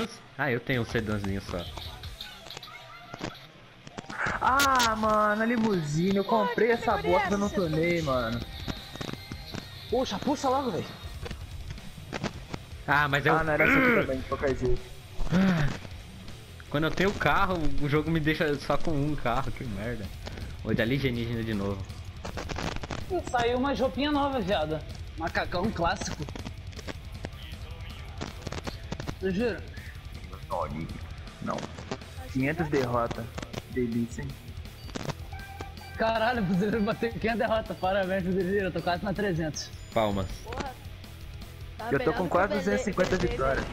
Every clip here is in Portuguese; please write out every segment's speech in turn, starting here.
sedãs? Ah, eu tenho um sedãzinho só. Ah, mano, a limusine, eu comprei essa bosta no torneio, mano. Puxa, puxa logo, velho. Ah, mas eu... Ah, não era essa aqui também, de qualquer jeito. Quando eu tenho carro, o jogo me deixa só com um carro, que merda. Hoje alienígena de novo. Ih, Saiu uma roupinha nova, viado. Macacão clássico. Eu juro. Não. 500 derrotas. Delícia, hein? Caralho, o Fuzileiro bateu 500 derrotas. Parabéns, Fuzileiro. Eu tô quase na 300. Palmas. Porra. Tá Eu tô com quase o Bele- 250 Bele- vitórias.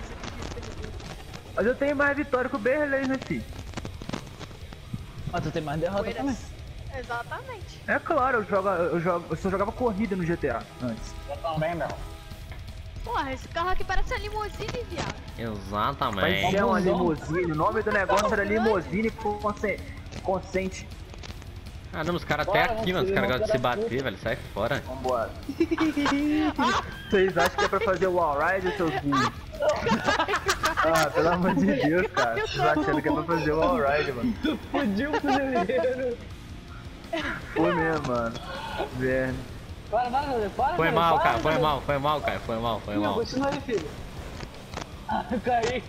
Mas eu tenho mais vitória que o Berlei, né, filho? Mas tu tem mais derrota Poeiras. também. Exatamente. É claro, eu, jogo, eu, jogo, eu só jogava corrida no GTA antes. Eu também, meu. Porra, esse carro aqui parece uma limusine, viado. Mas Exatamente. é uma limusine, o nome do negócio era limusine. Ah, não, os caras até aqui, vamos mano. Os caras gostam de se bater, velho. Sai fora. Vambora. Vocês acham que é pra fazer o wallride, seus burros? Ah, pelo amor de Deus, cara. Vocês achando que é pra fazer o wallride, mano. Fudiu o Fuzileiro. Foi mesmo, mano. Verme. Para, para, Fuzileiro. Para, Foi mal, para, cara. Foi mal, foi mal, cara. Foi mal, foi Não, mal. continua aí, filho. Ah, caí.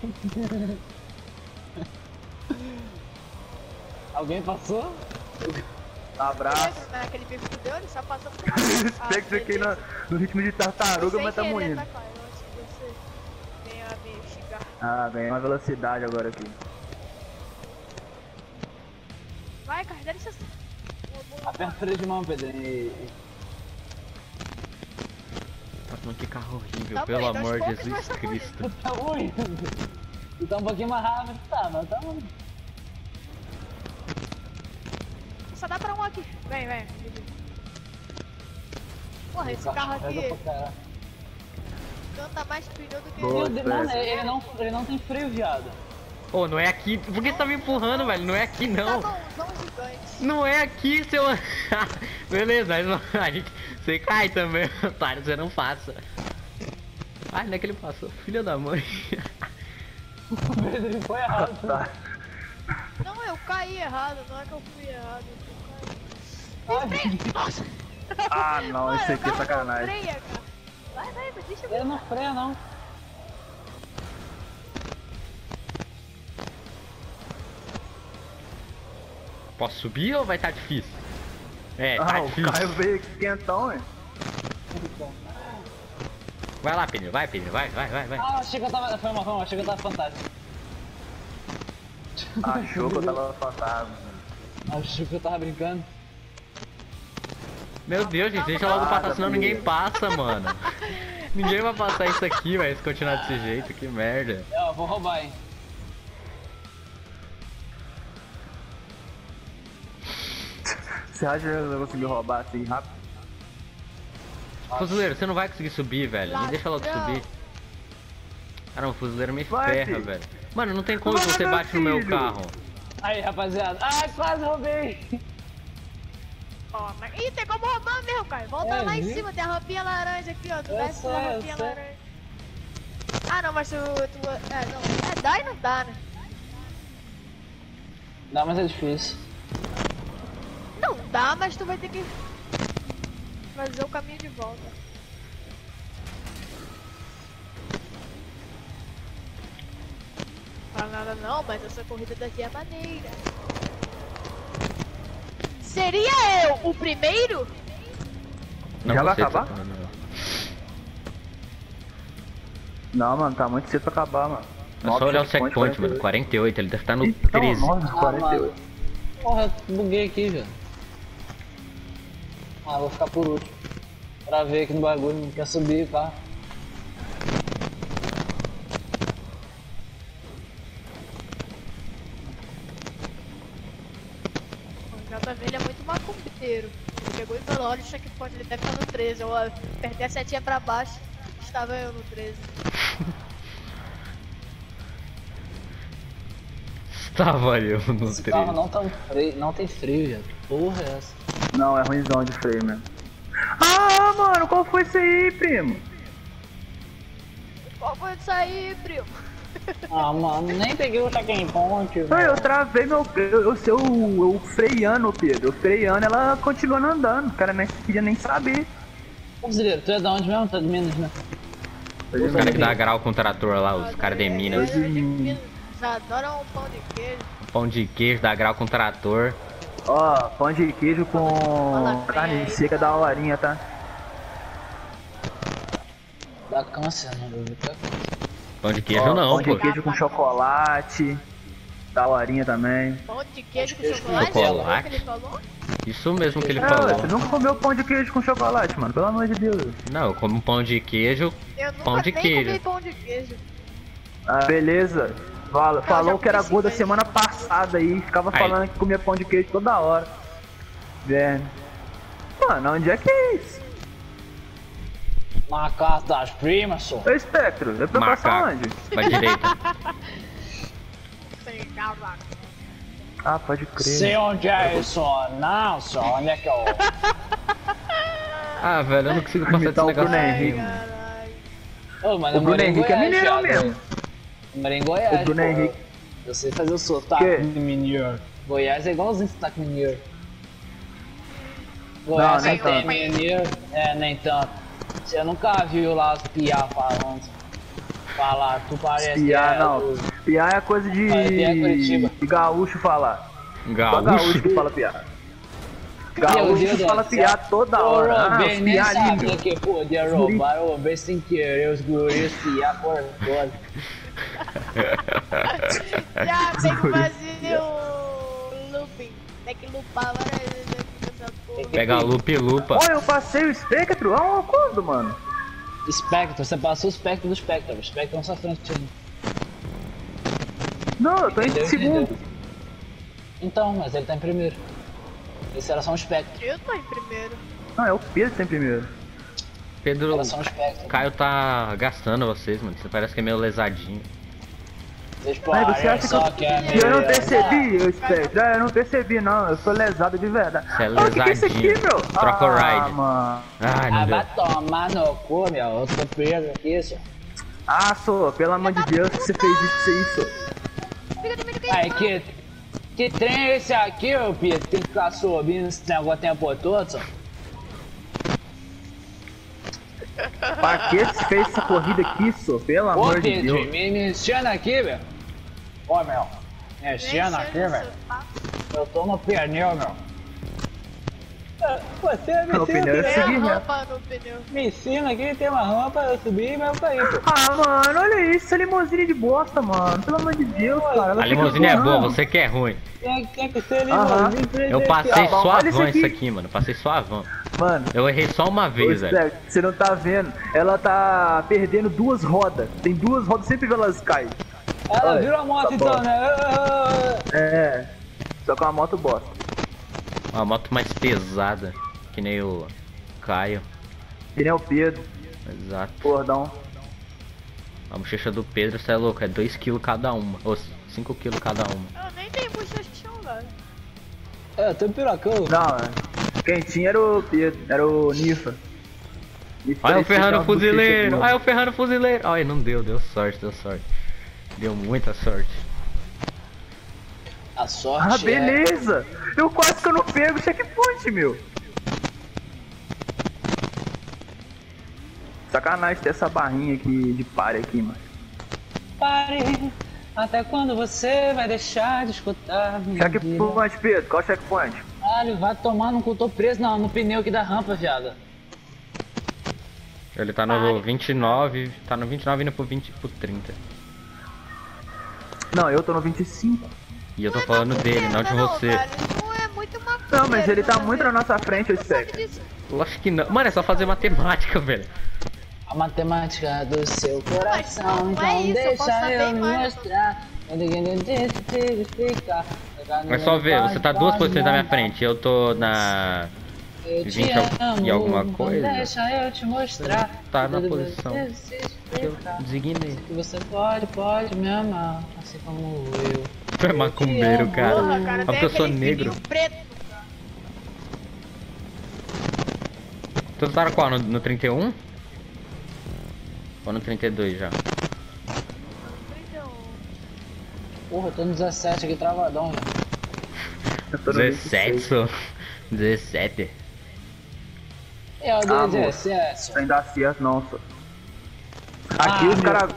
Alguém passou? Abraço. É aquele bico que deu, ele só passou por Spectre aqui no, no ritmo de tartaruga, mas tá. Tá, que você venha me xingar. Ah, ganhei uma velocidade agora aqui. Vai, cara, dá licença. Vou- vou- Aperta o freio de mão, Pedro. E... Mano, que carro horrível. Tá Pelo bem, aos amor de Jesus Cristo. Tá ruim. Tu tá um pouquinho mais rápido, tá, mas tá ruim. Só dá pra um aqui. Vem, vem. Porra, esse carro aqui canta mais pneu do que. Meu Deus, mano, ele não, ele não tem freio, viado. Ô, não é aqui. Por que você tá me empurrando, velho? Não é aqui, Tá não. bom, não gigante. Não é aqui, seu. Beleza, mas a gente. Você cai também, otário, você não passa. Ai, não é que ele passou, filha da mãe. O Pedro foi errado. Tá. Não, eu caí errado, não é que eu fui errado. Ai, Nossa! Ah, não, esse aqui é sacanagem. Freia, cara. Vai, vai, vai, deixa eu Ele não freia, não. Posso subir ou vai estar difícil? É, tá Ah, o difícil. Caio veio quentão, hein? Vai lá, Pneu, vai, Pneu, vai, vai, vai, vai. Ah, achei que eu tava. Foi mal, foi mal, achei que eu tava fantasma. Achou que eu tava fantasma. Achei que eu tava brincando. Meu Deus, gente, deixa logo passar, senão ninguém passa, mano. ninguém vai passar isso aqui, vai se continuar desse jeito, que merda. É, Ó, vou roubar, hein. Você acha que eu vou conseguir roubar assim rápido? Fuzileiro, você não vai conseguir subir, velho. Me deixa logo subir. Caramba, o fuzileiro me Vai, ferra, filho. velho. Mano, não tem como Vai, você bate no meu filho. carro. Aí, rapaziada. Ai, quase roubei. Ó, mas... Ih, tem como roubar mesmo, cara. Volta É, lá em cima, tem a rampinha laranja aqui, ó. Tu Eu desce na sei. laranja. Ah, não, mas tu, tu... É, não. É, dá e não dá, né? Não, mas é difícil. Dá, mas tu vai ter que fazer o caminho de volta. Fala nada não, mas essa corrida daqui é maneira. Seria eu o primeiro? Não, Já vai acabar? tá. Não, mano, tá muito cedo pra acabar, mano. É só olhar o checkpoint, mano. 48, ele deve estar no Então, 13. nossa, Ah, 48. mano. Porra, eu buguei aqui, velho. Ah, vou ficar por último. Pra ver aqui no bagulho, não quer subir, tá? O JV ele é muito macumbeiro. Ele pegou e falou, olha o checkpoint, ele deve estar no 13. Eu apertei a setinha pra baixo, estava eu no 13. Tava eu no Esse carro 13. não, tá freio, não tem freio, velho. Porra é essa? Não, é ruimzão de freio mesmo. Ah, mano, qual foi isso aí, primo? Qual foi isso aí, primo? Ah, mano, nem peguei o checkpoint. Não, eu travei meu. Eu, eu, eu, eu freando, Pedro. Eu freando, ela continuando andando. O cara nem queria nem saber. Brasileiro, tu é da onde mesmo? Tá de Minas, né? Os caras que dá grau com o trator lá, os caras de Minas. Minas adoram um pão de queijo. Pão de queijo, dá grau com o trator. Ó, pão de queijo com carne aí, seca da horinha, tá? Dá câncer, né? Dá câncer. Pão de queijo Ó, não, Pão de pô. queijo com chocolate. Da horinha também. Pão de queijo com chocolate? chocolate. É o que ele falou? Isso mesmo que ele falou. você nunca comeu pão de queijo com chocolate, mano? Pelo amor de Deus. Não, eu como pão de queijo. Eu nunca Pão de queijo. comi pão de queijo. Ah, beleza. Fala- falou já que era gorda semana passada aí. Ficava Aí. falando que comia pão de queijo toda hora. Verme. Mano, onde é que é isso? Na casa das primas, só. Ô, Espectro, é pra eu passar Macaco. onde? Pra direita. Ah, pode crer. Sei onde é isso, não, só. Onde é que eu. Ah, velho, eu não consigo passar desse o Bruno negócio. Henrique. Ô, mas O Bruno Henrique é mineiro mesmo. Morei em Goiás. O Bruno pô. Henrique. Eu sei fazer o sotaque Que? de mineiro. Goiás é igualzinho sotaque mineiro. Goiás nem só tem tanto. mineiro. É, nem tanto. Você nunca viu lá os piá falando. Falar, tu parece Piá, que é não. do- Piá é coisa de. É Curitiba. de gaúcho falar. Só gaúcho Gaúcho. que fala piá. Gaúcho Deus fala piá toda hora. Ah, roubei, os nem sabia meu. que podia roubar, eu roubei sem querer os guris piá por fora. Já tem que fazer o looping. Tem que lupar várias vezes. Pega a lupa e lupa. Olha, eu passei o espectro. É um acordo, mano. Spectre, você passou o espectro do Spectre. O Spectre é um só frente. Não, eu tô em Entendeu, segundo. entendeu? Então, mas ele tá em primeiro. Esse era só um espectro. Eu tô em primeiro. Não, é o Pedro que tá em primeiro. Pedro, Era só um espectro. Caio tá gastando vocês, mano. Você parece que é meio lesadinho. Vocês Ai, você podem acha que só eu- que é E eu não percebi, eu espectro. Ah, eu não percebi, não. Eu sou lesado de verdade. Você é Ah, o que, que é isso aqui, lesadinho. meu? Troca o ah, ride. mano. Ai, Ah, vai tomar no cu, meu. Eu tô preso aqui, só. Ah, sou, pelo amor de Deus, que você fez isso aí, sou. Fica de medo que que, trem é esse aqui, ô Pedro? Tem que ficar subindo esse negócio o tempo todo, só. Pra que você fez essa corrida aqui, sou? Pelo Ô, amor de Pedro, Deus. me mexendo aqui, velho. Ô, meu. Mexendo aqui, velho. Eu tô no pneu, meu. Ah, Você me No ensina, pneu é aqui, Tem a seguir reto. rampa no pneu. me ensina aqui, tem uma rampa, eu subi e caí, pô. Ah, mano, olha isso, essa limusine de bosta, mano. Pelo amor de Deus, cara. ela A limusine é boa, você que é ruim. Tem, tem que ser limusine Eu passei olha suavão isso aqui. isso aqui, mano. Passei suavão. Mano, Eu errei só uma vez, velho. Steph, você não tá vendo. Ela tá perdendo duas rodas. Tem duas rodas, sempre que elas caem. Ela Olha, virou a moto tá então, bom. né? Ah, É. Só com a moto bosta. Uma moto mais pesada, que nem o Caio. Que nem o Pedro, Exato. cordão. A bochecha do Pedro, você é louco, é 2kg cada uma. Ou 5kg cada uma. Eu nem tenho bochechão, velho. É, tem um piracão. Não, é. quem tinha era o Pedro, era o Nifa. Olha o Ferrando Fuzileiro! Olha o Ferrando Fuzileiro! Olha, não deu, deu sorte, deu sorte. Deu muita sorte. A sorte Ah, é... beleza! Eu quase que eu não pego o checkpoint, meu. Sacanagem ter essa barrinha aqui de pare aqui, mano. Pare, até quando você vai deixar de escutar vida? Checkpoint, Pedro, qual checkpoint? Caralho, vai tomar no cu, tô preso não, no pneu aqui da rampa, viado. Ele tá no 29, tá no 29 indo pro 20 pro 30. Não, eu tô no 25. E eu tô falando dele, não de você. Não é mas ele tá muito na nossa frente, o disso? Lógico que não. Mano, é só fazer matemática, velho. A matemática do seu coração, não é então isso, eu posso deixa eu mais. mostrar. Mas só ver, você tá duas posições na minha frente. Eu tô na. Eu te 20 amo, e alguma então coisa. Deixa eu te mostrar. Tá na posição Que eu designei. Que você pode, pode me amar, assim como eu. Tu é macumbeiro, cara. Porra, cara, Só porque eu sou negro. preto. Tu tá qual? No, no 31? Ou no 32 já? 31. Porra, eu tô no 17 aqui travadão, velho. Eu tô no 17, 26. só. 17. É, o Ah, 17, Isso não dá certo não, só. Aqui Ah, os caras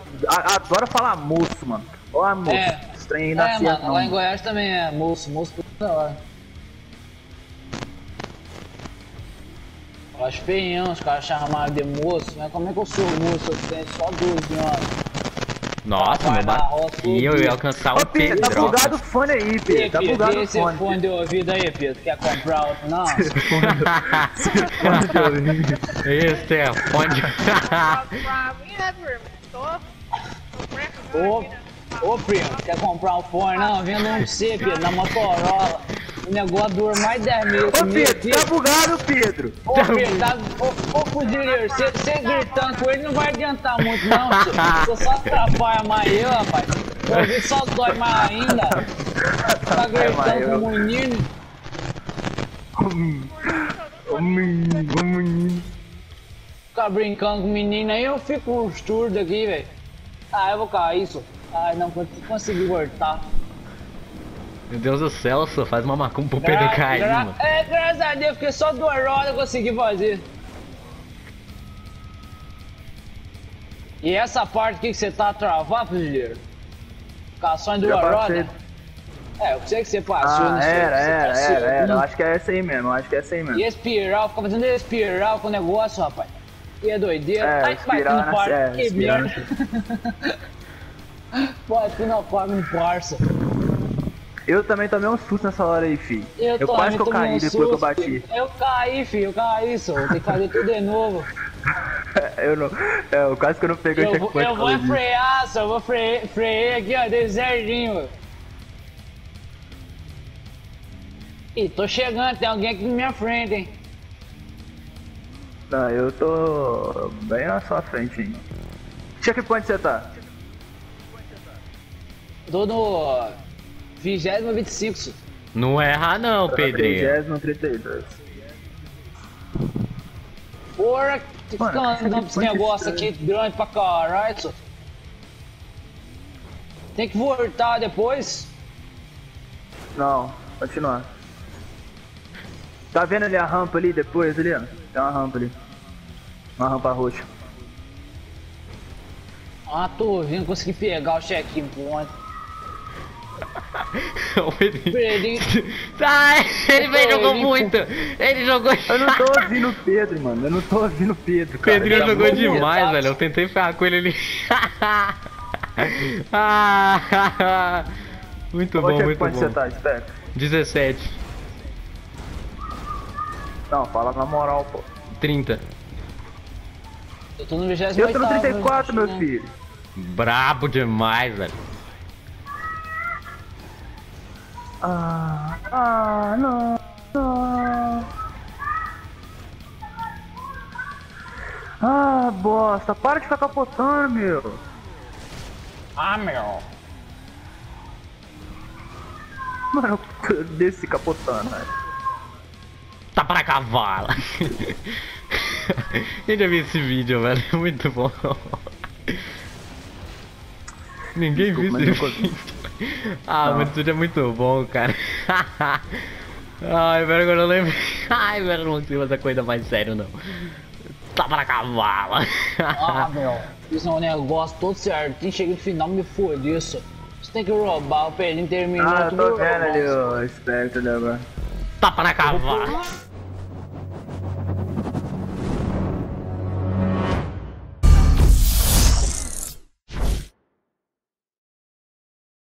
adoram falar moço, mano. Ó, moço. É. Trem aí não dá É, mano, não. lá em Goiás também é moço, moço por toda hora. Eu acho feião, os caras chamaram de moço, mas como é que eu sou moço? Eu tenho só 12 anos. Nossa, meu na ba... roça E eu ia alcançar Ô, o Pedro, tá Pedro. bugado o fone aí, Pedro. Tá bugado o esse fone. fone de ouvido aí, Pedro? Quer comprar outro? Não. Fone de ouvido. Esse é fone. Ô, ô primo, quer comprar um fone? Não, vendo um você, Pedro, na Motorola. O negócio dura mais de 10 mil Ô, Pedro, aqui. tá bugado, Pedro. Ô, Pedro, tá, ô, ô fuzileiro, você, você gritando com ele não vai adiantar muito, não. Você só atrapalha mais eu, rapaz. O ouvido só dói mais ainda. Tá gritando com o menino. Ficar brincando com o menino aí, eu fico surdo aqui, velho. Ah, eu vou cair, isso. Ai, não cons- consegui voltar. Meu Deus do céu, só faz uma macumba pro Pedro cair, mano. É, graças a Deus, porque só duas rodas eu consegui fazer. E essa parte aqui que você tá travado, fuzileiro? Cações duas rodas? É, eu sei que você passou, Ah, não sei era, era, passou. era, era. Eu acho que é essa aí mesmo, eu acho que é essa aí mesmo. E espiral, fica fazendo espiral com o negócio, rapaz. E é doideira. É, Ai, espiral bate no na- par. é, que espiral merda. Bate no par no parça. Eu também tomei um susto nessa hora aí, filho. Eu, também quase que eu caí um depois que eu susto. bati. Eu caí, filho, eu caí, só. Tem que fazer tudo de novo. Eu não. É, eu quase que eu não peguei o Eu checkpoint. eu vou frear, só. Eu vou frear, frear aqui, ó, dei certinho. Ih, tô chegando, tem alguém aqui na minha frente, hein. Não, eu tô bem na sua frente, hein. Checkpoint você tá? Tô no 20 25, só. Não erra não, Pedrinho. 32. Porra, que Mano, ficando esse andando negócio é aqui grande pra caralho, só. Tem que voltar depois. Não, continua. Tá vendo ali a rampa ali depois ali, ó? Tem uma rampa ali. Uma rampa roxa. Ah, tô vendo, consegui pegar o check-in point. O. Pedrinho. Ai, ele veio, jogou Pedrinho. muito. Ele jogou. Eu não tô ouvindo o Pedro, mano. Eu não tô ouvindo o Pedro, O cara. Pedrinho Ele jogou demais, velho. Eu tentei ferrar com ele ali. Ah, muito Qual bom, muito checkpoint você bom. tá? Espera. 17, Não, fala na moral, pô. 30. Eu tô no 28 Eu tô no 34, meu filho. Brabo demais, velho. Ah, ah, não, não. Ah, bosta, para de ficar capotando, meu. Ah, meu. Mano, eu desci capotando, velho. Tá para cavalo. Eu já vi esse vídeo, velho. É muito bom. Ninguém Desculpa, viu esse vídeo. Ah, Não. mas isso é muito bom, cara. Ai, velho, agora eu lembro. Ai, velho, eu não consigo fazer coisa mais sério, não. Tá para cavalo. Ah, meu. Isso é um negócio todo certinho. Chega no final, me fode isso. Você tem que roubar o Pedrinho terminou Ah, eu tudo tô vendo ali o Spectre ali agora. Tá para cavalo.